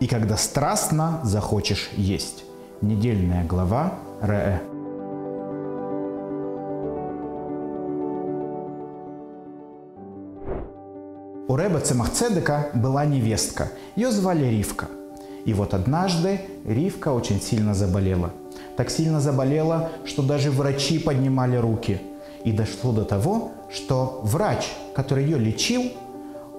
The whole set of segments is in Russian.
и когда страстно захочешь есть. Недельная глава Ре. У Рэба Цемахцедека была невестка. Ее звали Ривка. И вот однажды Ривка очень сильно заболела. Так сильно заболела, что даже врачи поднимали руки. И дошло до того, что врач, который ее лечил,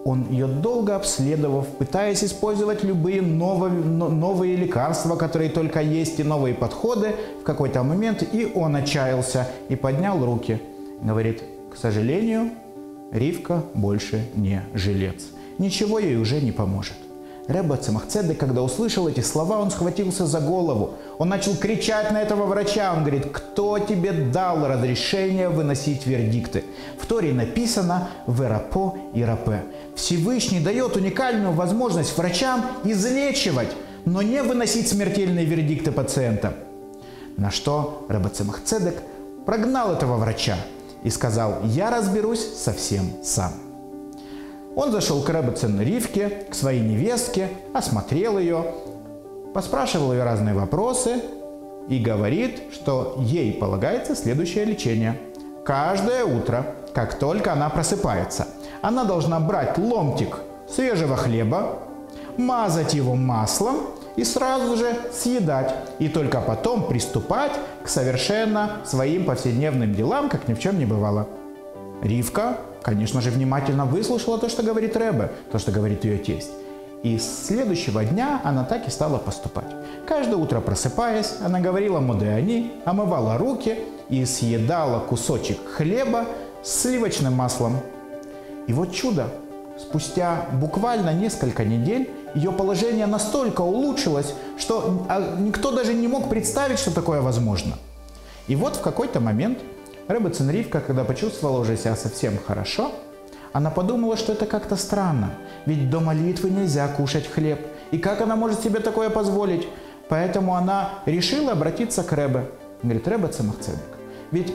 он ее долго обследовав, пытаясь использовать любые новые, новые лекарства, которые только есть, и новые подходы, в какой-то момент и он отчаялся и поднял руки. Говорит, к сожалению, Ривка больше не жилец. Ничего ей уже не поможет. Рэба Цемахцеды, когда услышал эти слова, он схватился за голову. Он начал кричать на этого врача. Он говорит, кто тебе дал разрешение выносить вердикты? В Торе написано «Верапо и рапе». Всевышний дает уникальную возможность врачам излечивать, но не выносить смертельные вердикты пациентам. На что Рэба Цемахцедек прогнал этого врача и сказал «Я разберусь совсем сам». Он зашел к Рэббетсон Ривке, к своей невестке, осмотрел ее, поспрашивал ее разные вопросы и говорит, что ей полагается следующее лечение. Каждое утро, как только она просыпается, она должна брать ломтик свежего хлеба, мазать его маслом и сразу же съедать, и только потом приступать к совершенно своим повседневным делам, как ни в чем не бывало. Ривка конечно же, внимательно выслушала то, что говорит Рэбе, то, что говорит ее тесть. И с следующего дня она так и стала поступать. Каждое утро просыпаясь, она говорила Мудеани, омывала руки и съедала кусочек хлеба с сливочным маслом. И вот чудо! Спустя буквально несколько недель ее положение настолько улучшилось, что а, никто даже не мог представить, что такое возможно. И вот в какой-то момент Рыба Ценривка, когда почувствовала уже себя совсем хорошо, она подумала, что это как-то странно, ведь до молитвы нельзя кушать хлеб. И как она может себе такое позволить? Поэтому она решила обратиться к Рэбе. Говорит, Рэбе Цемахцедек, ведь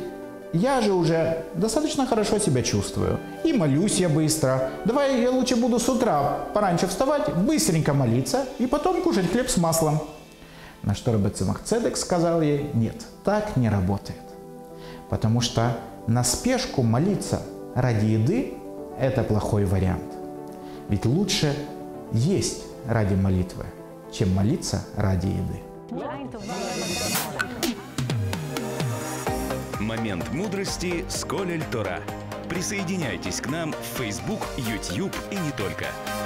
я же уже достаточно хорошо себя чувствую. И молюсь я быстро. Давай я лучше буду с утра пораньше вставать, быстренько молиться и потом кушать хлеб с маслом. На что Рэбе Цемахцедек сказал ей, нет, так не работает. Потому что на спешку молиться ради еды – это плохой вариант. Ведь лучше есть ради молитвы, чем молиться ради еды. Момент мудрости с Колель Тора. Присоединяйтесь к нам в Facebook, YouTube и не только –